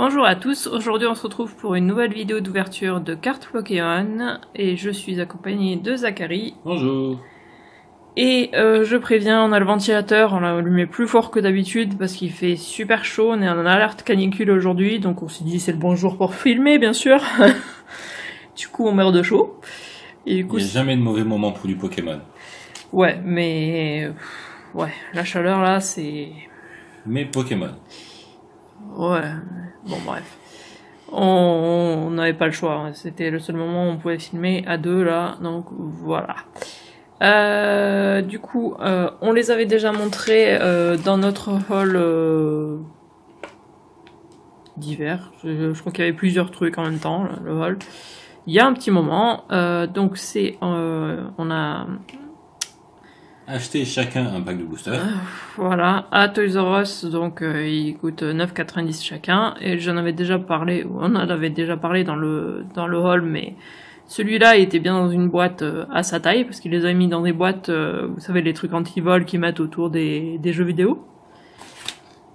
Bonjour à tous, aujourd'hui on se retrouve pour une nouvelle vidéo d'ouverture de cartes Pokémon et je suis accompagnée de Zachary. Bonjour. Et euh, je préviens, on a le ventilateur, on l'a allumé plus fort que d'habitude parce qu'il fait super chaud, on est en alerte canicule aujourd'hui, donc on s'est dit c'est le bon jour pour filmer bien sûr. du coup on meurt de chaud. Et du coup, Il n'y a jamais de mauvais moment pour du Pokémon. Ouais, mais... Ouais, la chaleur là c'est... Mais Pokémon. Ouais, bon bref. On n'avait pas le choix, hein. c'était le seul moment où on pouvait filmer à deux là, donc voilà. Euh, du coup, euh, on les avait déjà montrés euh, dans notre hall d'hiver. Je, je, crois qu'il y avait plusieurs trucs en même temps, le hall. Il y a un petit moment, donc c'est, on a acheter chacun un pack de boosters. Euh, voilà, à Toys R Us, donc euh, il coûte 9,90 chacun. Et j'en avais déjà parlé, on en avait déjà parlé dans le dans le hall, mais celui-là était bien dans une boîte euh, à sa taille parce qu'il les avait mis dans des boîtes, vous savez les trucs anti-vol qu'ils mettent autour des, des jeux vidéo.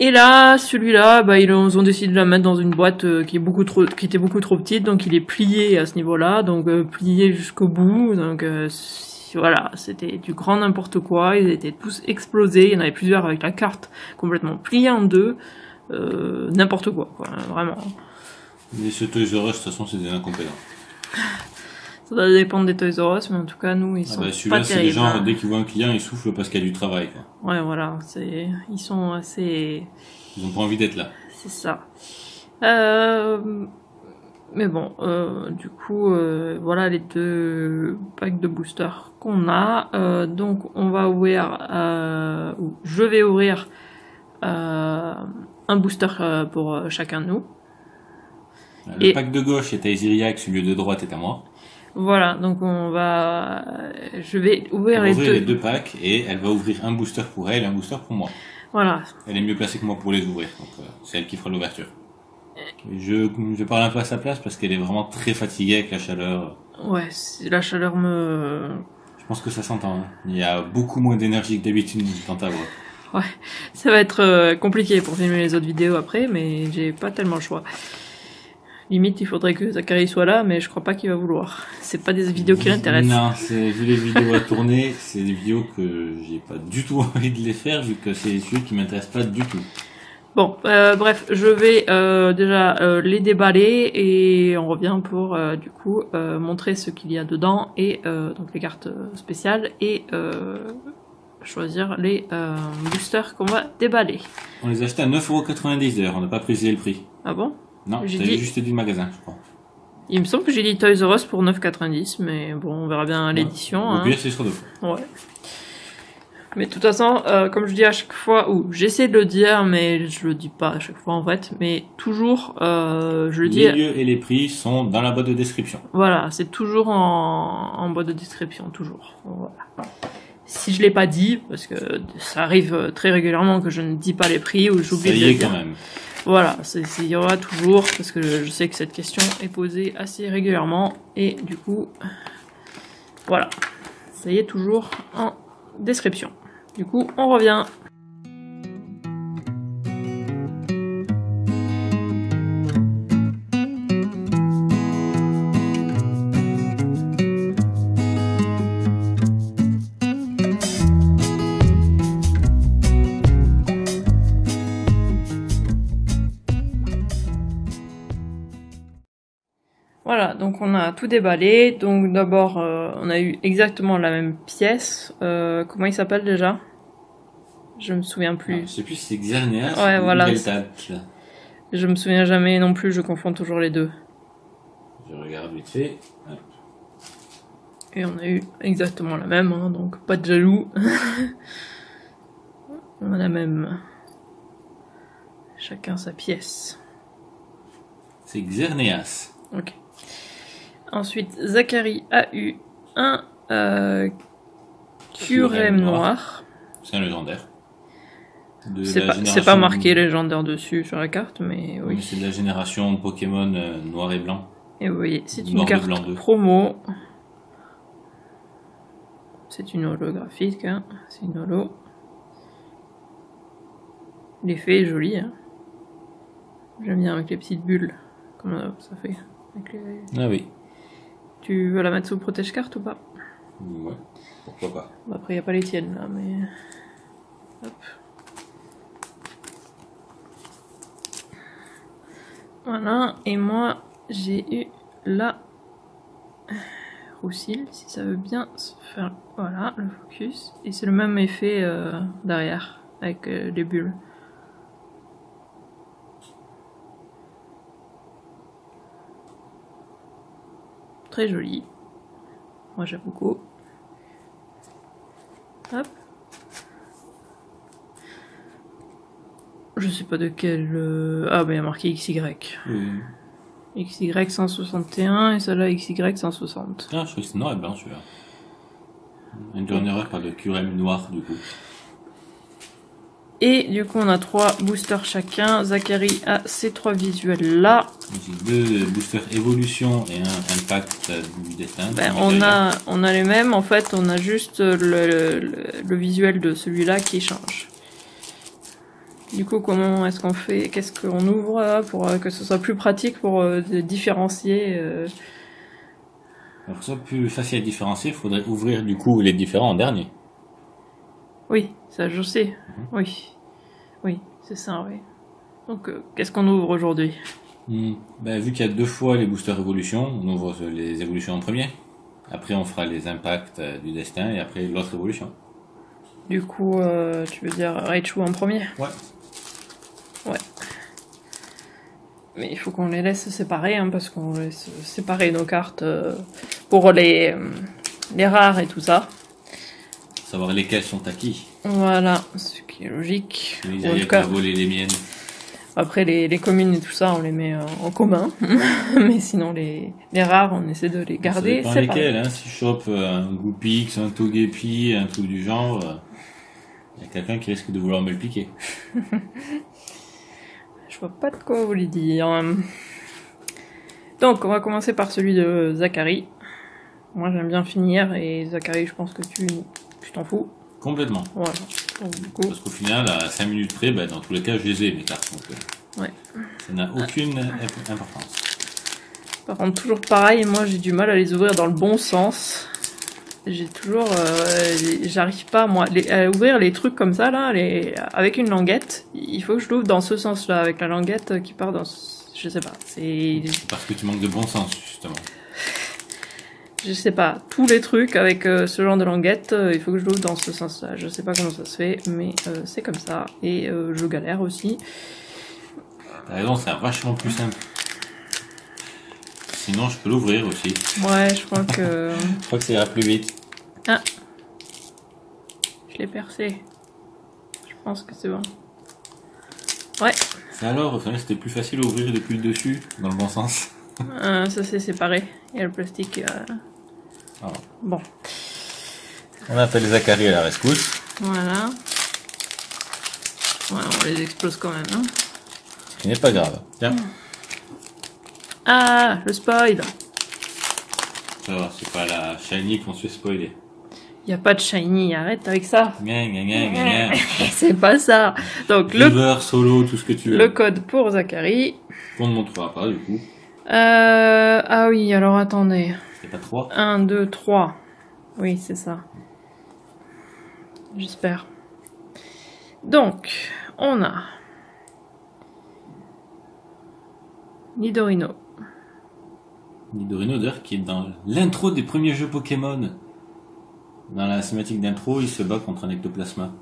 Et là, celui-là, bah, ils ont, décidé de la mettre dans une boîte qui est beaucoup trop, qui était beaucoup trop petite, donc il est plié à ce niveau-là, donc plié jusqu'au bout, donc voilà, c'était du grand n'importe quoi, ils étaient tous explosés, il y en avait plusieurs avec la carte complètement pliée en deux, euh, n'importe quoi, quoi, vraiment. Mais ce Toys R Us, de toute façon, c'est des incompétents. Ça doit dépendre des Toys R Us, mais en tout cas, nous, ils ah sont bah, pas terribles. Les gens, hein. dès qu'ils voient un client, ils soufflent parce qu'il y a du travail. Quoi. Ouais, voilà, c'est, ils sont assez. Ils ont pas envie d'être là. C'est ça. Euh, mais bon, euh, du coup, euh, voilà les deux packs de boosters qu'on a. Euh, donc, on va ouvrir, ou je vais ouvrir un booster pour chacun de nous. Le pack de gauche est à Isiriac, celui de droite est à moi. Voilà, donc on va, je vais ouvrir, les, deux... les deux packs et elle va ouvrir un booster pour elle et un booster pour moi. Voilà. Elle est mieux placée que moi pour les ouvrir, donc c'est elle qui fera l'ouverture. Je, je parle un peu à sa place parce qu'elle est vraiment très fatiguée avec la chaleur. Ouais, la chaleur me... Je pense que ça s'entend. Hein. Il y a beaucoup moins d'énergie que d'habitude dans ta voix. Ouais, ça va être euh, compliqué pour filmer les autres vidéos après, mais j'ai pas tellement le choix. Limite, il faudrait que Zachary soit là, mais je crois pas qu'il va vouloir. C'est pas des vidéos qui l'intéressent. Non, c'est vu les vidéos à tourner, c'est des vidéos que j'ai pas du tout envie de les faire, vu que c'est des sujets qui m'intéressent pas du tout. Bon, euh, bref, je vais euh, déjà euh, les déballer et on revient pour du coup montrer ce qu'il y a dedans et donc les cartes spéciales et choisir les boosters qu'on va déballer. On les a achetés à 9,90€ d'ailleurs, on n'a pas précisé le prix. Ah bon? Non, j'ai dit... juste du magasin, je crois. Il me semble que j'ai dit Toys R Us pour 9,90, mais bon, on verra bien l'édition. Au pire, c'est sur deux. Ouais. Mais de toute façon, euh, comme je dis à chaque fois, ou j'essaie de le dire, mais je le dis pas à chaque fois en fait, mais toujours, euh, je le dis. Les lieux et les prix sont dans la boîte de description. Voilà, c'est toujours en, en boîte de description, toujours. Voilà. Si je l'ai pas dit, parce que ça arrive très régulièrement que je ne dis pas les prix ou j'oublie de le dire. quand même. Voilà, il y aura toujours, parce que je sais que cette question est posée assez régulièrement, et du coup, voilà, ça y est toujours en description. Du coup, on revient. On a tout déballé. Donc d'abord, euh, on a eu exactement la même pièce. Euh, comment il s'appelle déjà? Je me souviens plus. je sais plus si c'est Xerneas ouais, ou voilà. Je me souviens jamais non plus, je confonds toujours les deux. Je regarde vite fait. Et on a eu exactement la même, hein, donc pas de jaloux. on a la même. Chacun sa pièce. C'est Xerneas. Ok. Ensuite, Zachary a eu un euh, noir. C'est un légendaire. C'est pas, pas, marqué légendaire dessus sur la carte, mais oui. c'est de la génération Pokémon euh, noir et blanc. Et vous voyez, c'est une carte promo. C'est une holographique, hein. c'est une holo. L'effet est joli. Hein. J'aime bien avec les petites bulles. Comme ça fait. avec les- Ah oui. Tu veux la mettre sous protège-carte ou pas Ouais. Pourquoi pas. Bah, Après, il n'y a pas les tiennes là, mais. Hop. Voilà, et moi j'ai eu la Roussil, si ça veut bien se faire. Voilà, le focus. Et c'est le même effet euh, derrière, avec euh, les bulles. Très joli. Moi j'aime beaucoup. Hop. Je sais pas de quel. euh, Ah, bah il y a marqué XY. XY 161 et celle-là XY 160. Ah, je crois que c'est noir et blanc celui-là. Une une erreur par le QRM noir du coup. Et du coup, on a trois boosters chacun. Zachary a ces trois visuels là. J'ai deux boosters évolution et un impact euh, du destin. Ben, on, a, on a les mêmes. En fait, on a juste le, le, le visuel de celui-là qui change. Du coup, comment est-ce qu'on fait? Qu'est-ce qu'on ouvre là, pour euh, que ce soit plus pratique pour euh, différencier euh, Pour que ce soit plus facile à différencier, il faudrait ouvrir du coup les différents en dernier. Oui, ça je sais. Oui, oui, c'est ça, oui. Donc, euh, qu'est-ce qu'on ouvre aujourd'hui? Hmm. Ben, vu qu'il y a deux fois les boosters évolution, on ouvre les évolutions en premier. Après, on fera les impacts euh, du destin et après l'autre évolution. Du coup, euh, tu veux dire Raichu en premier? Ouais. Ouais. Mais il faut qu'on les laisse séparer, hein, parce qu'on laisse séparer nos cartes euh, pour les, euh, les rares et tout ça. Savoir lesquels sont acquis. Voilà, ce qui est logique. Ils En n'avaient pas volé les miennes. après les, les communes et tout ça, on les met euh, en commun. Mais sinon, les, les rares, on essaie de les Ça garder dépend séparés. lesquels, hein. Si je chope euh, un Goopix, un Togepi, un truc du genre, il y a quelqu'un qui risque de vouloir me le piquer. Je vois pas de quoi vous voulez dire. Donc, on va commencer par celui de Zachary. Moi, j'aime bien finir, et Zachary, je pense que tu tu t'en fous. Complètement. Voilà. Donc, du coup, Parce qu'au final, à 5 minutes près, ben, dans tous les cas, je les ai, mes cartes. Donc, euh, Ouais. Ça n'a aucune imp- importance. par contre, toujours pareil, moi, j'ai du mal à les ouvrir dans le bon sens. J'ai toujours, euh, j'arrive pas moi les- à ouvrir les trucs comme ça là, les, avec une languette. Il faut que je l'ouvre dans ce sens-là, avec la languette qui part dans, ce- je sais pas. C'est Parce que tu manques de bon sens, justement. Je sais pas, tous les trucs avec euh, ce genre de languette, euh, il faut que je l'ouvre dans ce sens-là. Je sais pas comment ça se fait, mais euh, c'est comme ça. Et je galère aussi. T'as raison, c'est vachement plus simple. Sinon, je peux l'ouvrir aussi. Ouais, je crois que Je crois que ça ira plus vite. je l'ai percé. Je pense que c'est bon. Ouais, C'est alors, c'était plus facile à ouvrir depuis le dessus, dans le bon sens. euh, ça c'est séparé. Il y a le plastique. euh, Alors, Bon, on appelle Zachary à la rescousse. voilà. Ouais, on les explose quand même. Hein. Ce qui n'est pas grave. Tiens, Ah, le spoil ça va, c'est pas la shiny qu'on se fait spoiler. Il y a pas de shiny, arrête avec ça. C'est pas ça. Donc le, River, solo, tout ce que tu veux. le code pour Zachary. On ne montrera pas, du coup. Euh, ah oui, alors attendez. Pas 3. 1, 2, 3. Oui, c'est ça. J'espère. Donc, on a Nidorino. Nidorino, d'ailleurs, qui est dans l'intro des premiers jeux Pokémon. Dans la cinématique d'intro, il se bat contre un ectoplasma.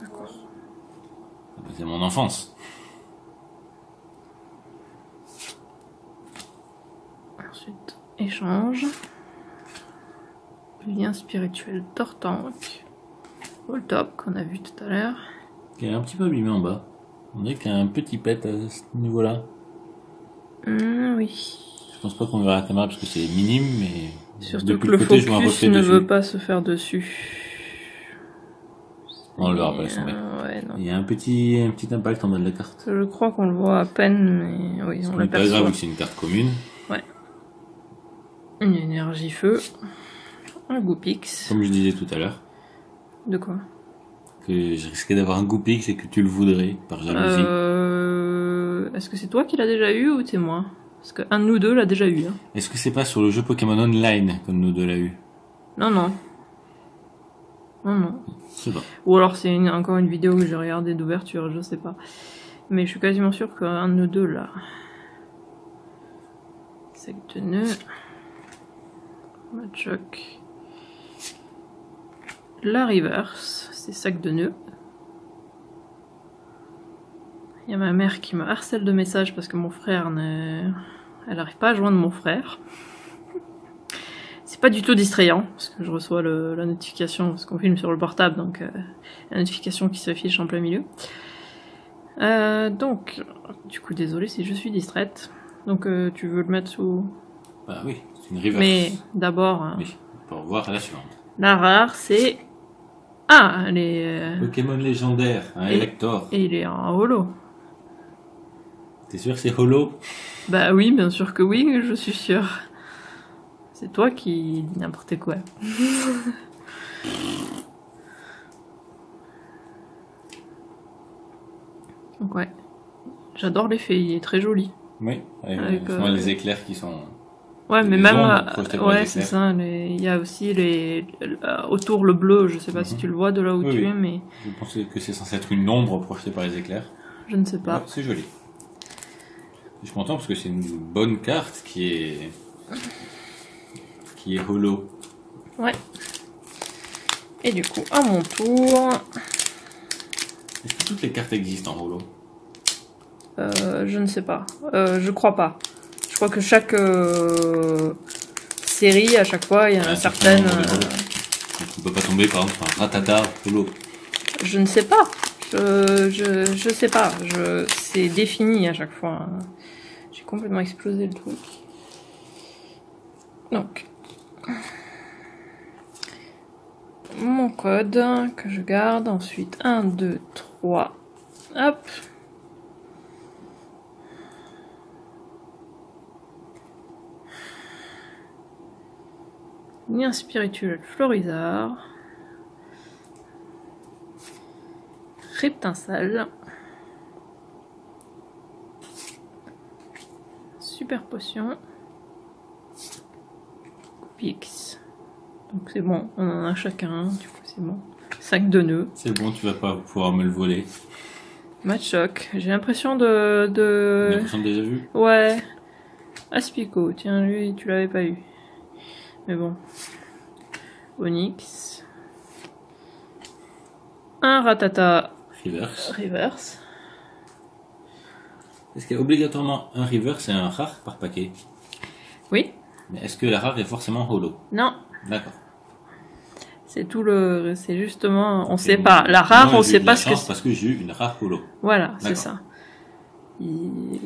D'accord. C'est mon enfance. Ensuite, échange. Lien spirituel Tortank. Au top qu'on a vu tout à l'heure. Qui est un petit peu abîmé en bas. On dirait qu'il y a un petit pet à ce niveau-là. Hum, oui. Je pense pas qu'on verra la caméra parce que c'est minime, mais Surtout que le côté, je focus reflet ne dessus. veut pas se faire dessus. On le verra pas. Euh, ouais. Il y a un petit, un petit impact en bas de la carte. Je crois qu'on le voit à peine, mais oui, on qui n'est pas grave l'aperçoit. vu que c'est une carte commune. Une énergie feu. Un Goopix. Comme je disais tout à l'heure, De quoi? Que je risquais d'avoir un Goopix et que tu le voudrais par jalousie. Euh... est-ce que c'est toi qui l'as déjà eu ou c'est moi? Parce qu'un de nous deux l'a déjà eu. hein. Est-ce que c'est pas sur le jeu Pokémon Online que nous deux l'a eu? Non, non. Non, non. Sais pas. Ou alors c'est une- encore une vidéo que j'ai regardée d'ouverture, je sais pas. Mais je suis quasiment sûr qu'un de nous deux là. Sac de nœuds. Machoc. La reverse, c'est sac de nœuds. Il y a ma mère qui me harcèle de messages parce que mon frère ne... Elle arrive pas à joindre mon frère. C'est pas du tout distrayant, parce que je reçois la notification, parce qu'on filme sur le portable, donc euh, la notification qui s'affiche en plein milieu. Euh, donc, du coup, désolé si je suis distraite. Donc, euh, tu veux le mettre sous... Bah oui, c'est une reverse. Mais d'abord, hein, Oui, pour voir la suivante. la rare, c'est... Ah, elle est... euh, Pokémon légendaire, un Et- Elector. Et il est en holo. T'es sûr que c'est holo? Bah oui, bien sûr que oui, je suis sûre. C'est toi qui dis n'importe quoi. Donc ouais. J'adore l'effet, il est très joli. Oui, avec, euh, les éclairs qui sont... Ouais, mais même... euh, ouais, c'est ça. Il y a aussi les... euh, Autour le bleu, je sais pas si Mhm. tu le vois de là où Oui, tu oui. es, mais Je pensais que c'est censé être une ombre projetée par les éclairs. je ne sais pas. Ouais, c'est joli. Je suis content parce que c'est une bonne carte qui est... qui est holo. Ouais. Et du coup, à mon tour... Est-ce que toutes les cartes existent en holo? Euh, je ne sais pas. Euh, je crois pas. Je crois que chaque euh, série, à chaque fois, il y a Un un certain certain. nombre de euh, on peut pas tomber par exemple sur un ratata holo. je ne sais pas. Je, je, je sais pas. Je, c'est défini à chaque fois. J'ai complètement explosé le truc. Donc. Mon code que je garde. Ensuite, 1, 2, 3. Hop. Lien spirituel Florizard. Reptinsale. Super potion. Pix. Donc c'est bon, on en a chacun, du coup c'est bon. Sac de nœuds. C'est bon, tu vas pas pouvoir me le voler. Match choc. J'ai l'impression de. J'ai de... l'impression de déjà vu. Ouais. Aspico, tiens, lui, tu l'avais pas eu. Mais bon. Onyx. Un Ratata Reverse. reverse. Est-ce qu'il y a obligatoirement un reverse et un rare par paquet? Oui Mais est-ce que la rare est forcément holo? Non. D'accord. C'est tout le. C'est justement. On Et sait moi- pas. La rare, moi, on sait pas ce que parce que j'ai eu une rare holo. Voilà, c'est ça. Il-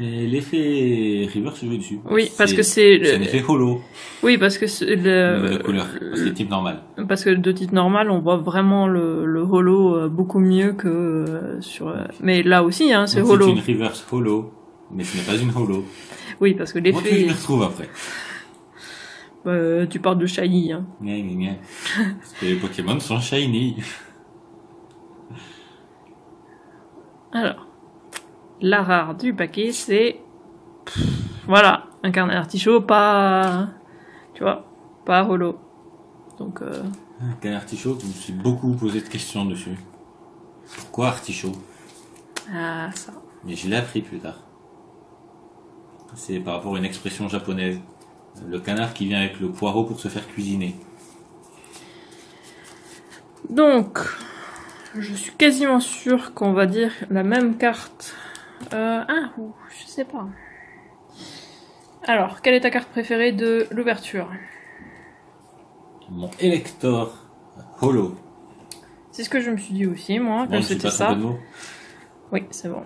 Mais l'effet reverse joue dessus. Oui, parce que c'est. C'est un effet holo Oui, parce que c'est le. de couleur. Parce que c'est type normal. Parce que de type normal, on voit vraiment le, le holo euh, beaucoup mieux que euh, sur. euh, Mais là aussi, hein, c'est holo. C'est une reverse holo, mais ce n'est pas une holo. Oui, parce que Moi, que je l'effet. m'y retrouve après. Euh, tu parles de Shiny, hein. Gna, gna, gna. Parce que les Pokémon sont shiny. Alors, la rare du paquet, c'est. Voilà, un carnet d'artichaut, pas. Tu vois, pas holo. Donc, euh, Quel artichaut Je me suis beaucoup posé de questions dessus. Pourquoi artichaut? Ah, ça. Mais je l'ai appris plus tard. C'est par rapport à une expression japonaise. Le canard qui vient avec le poireau pour se faire cuisiner. Donc, je suis quasiment sûre qu'on va dire la même carte. Euh, ah, ouh, je sais pas. Alors, quelle est ta carte préférée de l'ouverture? Mon Elector Holo. C'est ce que je me suis dit aussi, moi, suis c'était ça. Oui, c'est bon.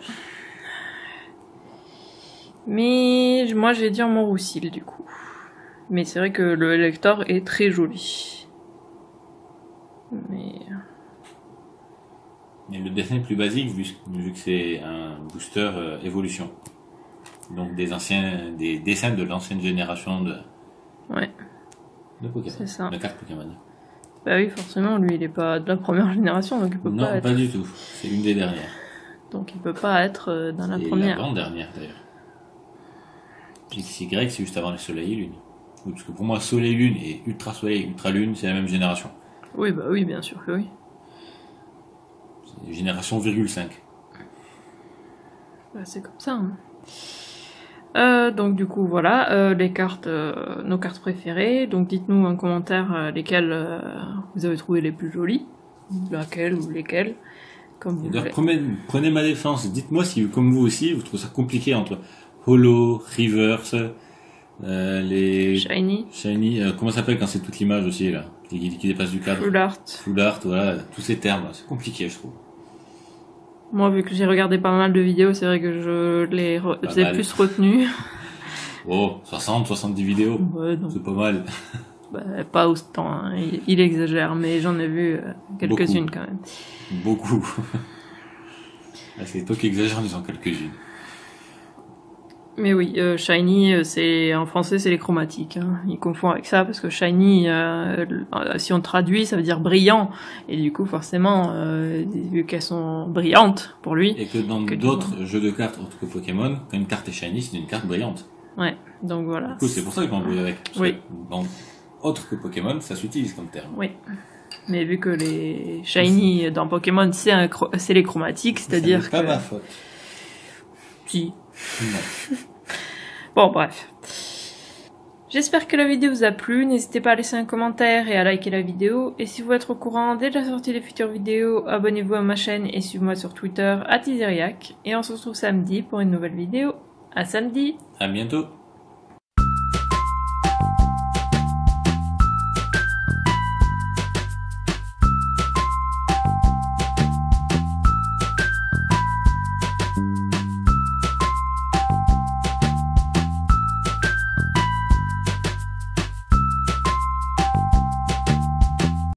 Mais moi j'ai dit en mon roussil du coup. Mais c'est vrai que le lecteur est très joli. Mais Le dessin est plus basique vu, vu que c'est un booster euh, évolution. Donc des anciens, des dessins de l'ancienne génération de, ouais, de Pokémon. C'est ça. De cartes Pokémon. bah oui forcément lui il est pas de la première génération donc il peut Non, pas pas, être. du tout. C'est une des dernières. Donc il peut pas être euh, dans la Et première. l'avant-dernière d'ailleurs. XY, c'est juste avant les soleil et lune. Oui, parce que pour moi, soleil, lune et ultra soleil, ultra lune, c'est la même génération. Oui, bah oui, bien sûr que oui. Génération virgule 5. Bah, c'est comme ça. hein. Euh, donc du coup voilà euh, les cartes, euh, nos cartes préférées. Donc dites-nous en commentaire lesquelles vous avez trouvé les plus jolies, laquelle ou lesquelles, comme vous D'ailleurs, voulez. prenez, prenez ma défense. Dites-moi si, comme vous aussi, vous trouvez ça compliqué entre Holo, Reverse, euh, les Shiny, Shiny, euh, comment ça s'appelle quand c'est toute l'image aussi, là, qui, qui dépasse du cadre Full Art. Full art, voilà, tous ces termes, c'est compliqué, je trouve. Moi vu que j'ai regardé pas mal de vidéos, c'est vrai que je les re- ai mal. plus retenues. Oh, 60, 70 vidéos, Ouais, c'est pas mal. bah, pas autant, hein. il, il exagère, mais j'en ai vu euh, quelques-unes quand même. Beaucoup. Ah, c'est toi qui exagères en disant quelques-unes. Mais oui, euh, shiny, euh, c'est en français c'est les chromatiques. Hein. Il confond avec ça parce que shiny, euh, si on traduit, ça veut dire brillant. Et du coup, forcément, euh, vu qu'elles sont brillantes pour lui, Et que dans Que d'autres jeux de cartes autres que Pokémon, quand une carte est shiny, c'est une carte brillante. ouais. Donc voilà. Du coup, c'est pour ça que je m'embrouille avec. Parce Oui. que Dans autre que Pokémon, ça s'utilise comme terme. Oui. Mais vu que les shiny dans Pokémon, c'est les chromatiques, c'est-à-dire C'est pas que ma faute. si. Bon, bref. J'espère que la vidéo vous a plu. N'hésitez pas à laisser un commentaire et à liker la vidéo. Et si vous être au courant dès la sortie des futures vidéos, abonnez-vous à ma chaîne et suivez-moi sur Twitter, à Tizeriac. Et on se retrouve samedi pour une nouvelle vidéo. À samedi! À bientôt.